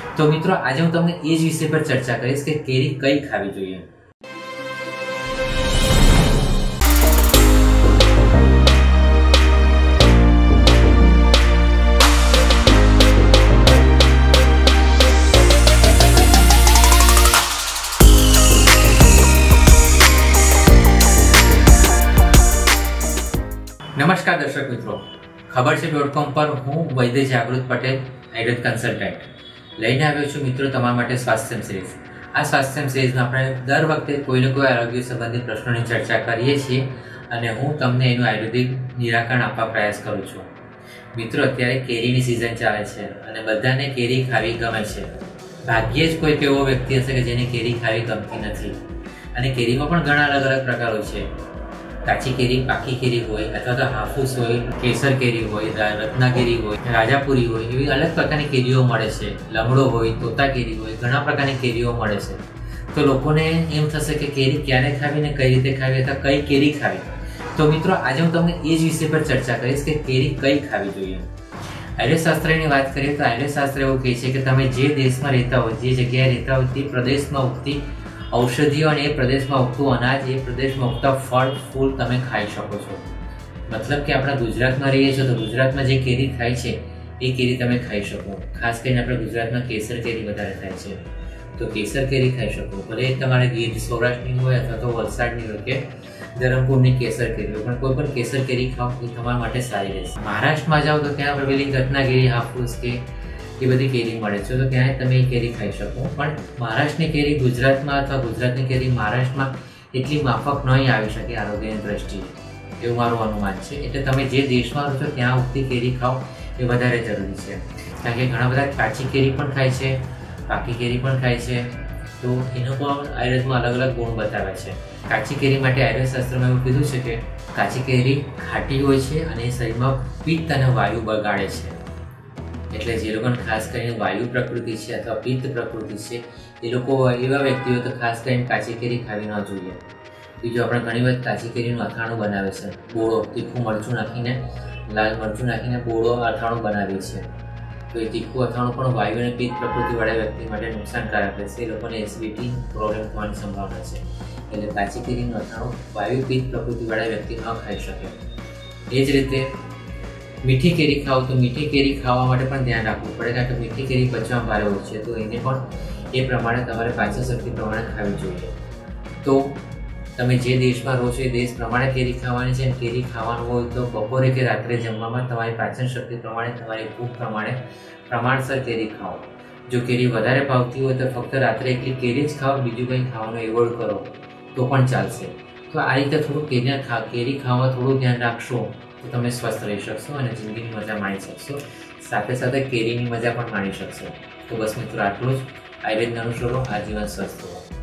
તો મિત્રો, આજે હું તમને એ જ વિષય પર ચર્ચા કરીશ કે કેરી કઈ ખાવી જોઈએ. નમસ્કાર દર્શક મિત્રો. ખબર છે ડોટ કોમ પર હું વૈદ્ય જાગૃત પટેલ, આયુર્વેદ કન્સલ્ટન્ટ લઈને આવ્યો છું મિત્રો તમારા માટે સ્વાસ્થ્યમ સિરીઝ આ સ્વાસ્થ્યમ સિરીઝમાં આપણે દર વખતે કોઈને કોઈ આરોગ્ય સંબંધિત પ્રશ્નોની ચર્ચા કરીએ છીએ અને હું તમને એનું આયુર્વેદિક નિરાકરણ આપવા પ્રયાસ કરું છું. મિત્રો, અત્યારે કેરીની સિઝન ચાલે છે અને બધાને કેરી ખાવી ગમે છે. ભાગ્યે જ કોઈક એવો વ્યક્તિ હશે કે જેને કેરી ખાવી ગમતી નથી. અને કેરીમાં પણ ઘણા અલગ અલગ પ્રકારો છે. કાચી કેરી પાકી કેરી હોય અથવા તો હાફૂસ હોય, કેસર કેરી હોય રત્નાગીરી હોય, રાજાપુરી હોય, એવી અલગ પ્રકારની કેરીઓ મળે છે. લમડો હોય તોતા કેરી હોય, ઘણા પ્રકારની કેરીઓ મળે છે. તો લોકોને એમ થશે કે કેરી ક્યારે ખાવી ને કઈ રીતે ખાવી અથવા કઈ કેરી ખાવી? તો મિત્રો, આજે હું તમને એ જ વિષય પર ચર્ચા કરીશ કે કેરી કઈ ખાવી જોઈએ. આર્યશાસ્ત્રની વાત કરીએ તો આર્યશાસ્ત્ર એવું કહે છે કે તમે જે દેશમાં રહેતા હોય જે જગ્યાએ રહેતા હોય તે પ્રદેશમાં ઉગતી ઔષધિઓ અને એ પ્રદેશમાં ઉગતું અનાજ, એ પ્રદેશમાં ઉગતા ફળ, ફૂલ તમે ખાઈ શકો છો. મતલબ કે આપણે ગુજરાતમાં રહીએ છીએ તો ગુજરાતમાં જે કેરી થાય છે, એ કેરી તમે ખાઈ શકો. ખાસ કરીને આપણે ગુજરાતમાં કેસર કેરી વધારે થાય છે. તો કેસર કેરી ખાઈ શકો. ભલે તમારે ગીર સૌરાષ્ટ્રની હોય અથવા તો વલસાડની હોય કે ધરમપુરની કેસર કેરી પણ કોઈ પણ કેસર કેરી ખાવ એ તમારા માટે સારી રહેશે. મહારાષ્ટ્રમાં જાઓ તો ત્યાં પેલી રત્નાગીરી, હાફૂસ કે એ બધી કેરી મળે છે. તો ક્યાંય તમે એ કેરી ખાઈ શકો. પણ મહારાષ્ટ્રની કેરી ગુજરાતમાં અથવા ગુજરાતની કેરી મહારાષ્ટ્રમાં એટલી માફક નહીં આવી શકે આરોગ્યની દ્રષ્ટિએ. એવું મારું અનુમાન છે. એટલે તમે જે દેશમાં રહો છો, ત્યાં ઉગતી કેરી ખાઓ એ વધારે જરૂરી છે. કારણ કે ઘણા બધા કાચી કેરી પણ ખાય છે, પાકી કેરી પણ ખાય છે. તો એનો પણ આયુર્વેદમાં અલગ અલગ ગુણ બતાવે છે. કાચી કેરી માટે આયુર્વેદ શાસ્ત્રમાં એવું કીધું છે કે કાચી કેરી ખાટી હોય છે અને શરીરમાં પિત્ત અને વાયુ બગાડે છે. એટલે જે લોકોને ખાસ કરીને વાયુ પ્રકૃતિ છે અથવા પિત્ત પ્રકૃતિ છે, એ લોકો એવા વ્યક્તિઓ તો ખાસ કરીને કાચી કેરી ખાવી ન જોઈએ. બીજું આપણે ઘણી વખત કાચી કેરીનું અથાણું બનાવે છે. બોળો તીખું મરચું નાખીને, લાલ મરચું નાખીને બોળો અથાણું બનાવીએ છીએ. તો એ તીખું અથાણું પણ વાયુ અને પિત્ત પ્રકૃતિવાળા વ્યક્તિ માટે નુકસાનકારક રહેશે. એ લોકોને એસિડિટી પ્રોબ્લેમ થવાની સંભાવના છે. એટલે કાચી કેરીનું અથાણું વાયુ, પિત્ત પ્રકૃતિવાળા વ્યક્તિ ન ખાઈ શકે. એ જ રીતે મીઠી કેરી ખાઓ તો મીઠી કેરી ખાવા માટે પણ ધ્યાન રાખવું પડે, કારણ કે મીઠી કેરી પચવામાં ભારે હોય છે. તો એને પણ એ પ્રમાણે તમારે પાચન શક્તિ પ્રમાણે ખાવી જોઈએ. તો તમે જે દેશમાં રહો છો એ દેશ પ્રમાણે કેરી ખાવાની છે કેરી ખાવાનું હોય તો બપોરે કે રાત્રે જમવામાં તમારી પાચન શક્તિ પ્રમાણે તમારી ભૂખ પ્રમાણે પ્રમાણસર કેરી ખાઓ. જો કેરી વધારે ભાવતી હોય તો ફક્ત રાત્રે એકલી કેરી જ ખાઓ, બીજું કંઈ ખાવાનું એવોર્ડ કરો તો પણ ચાલશે. તો આ રીતે થોડું કેરી ખા, કેરી ખાવા થોડું ધ્યાન રાખશો. તો તમે સ્વસ્થ રહી શકશો અને જિંદગીની મજા માણી શકશો. સાથે સાથે કેરીની મજા પણ માણી શકશો. તો બસ મિત્રો આટલું જ. આયુર્વેદ અનુસરો. આજીવન સ્વસ્થ રહો.